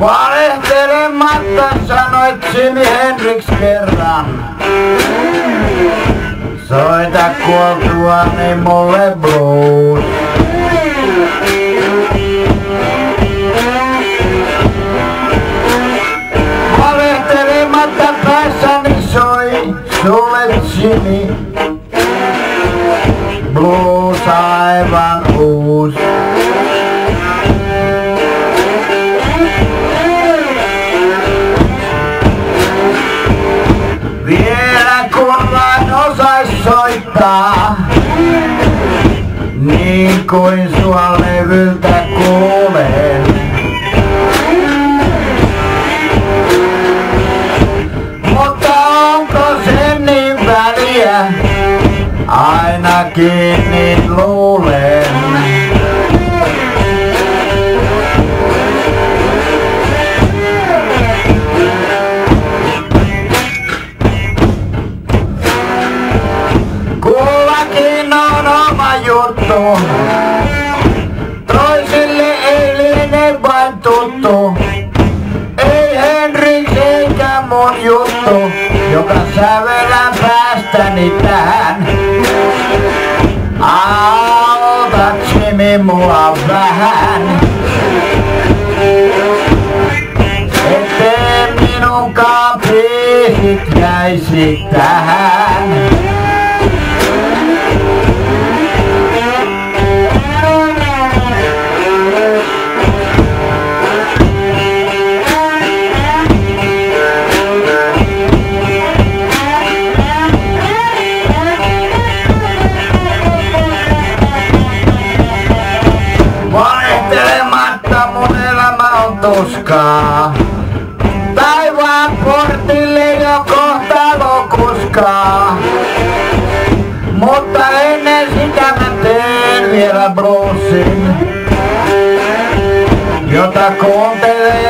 Valehtelematta sanoit Jimi Hendrix kerran. Soita kuoltuani mulle blues. Soi sulle Jimi. Blues aivan uus. Vielä kun vain osais soittaa, niin kuin sua levyltä kuulen. Ainakin niin luulen. Kullakin on oma juttu. Toisille ei liene vain tuttu. Sävelän päästäni tähän. Auta Jimmy mua vähän. Ettei minunkaan biisit jäisi tähän. Tuskaa. Taivaan portille jo kohtalo kuskaa. Mutta ennen sitä mä teen vielä bluesin. Jota kuuntelee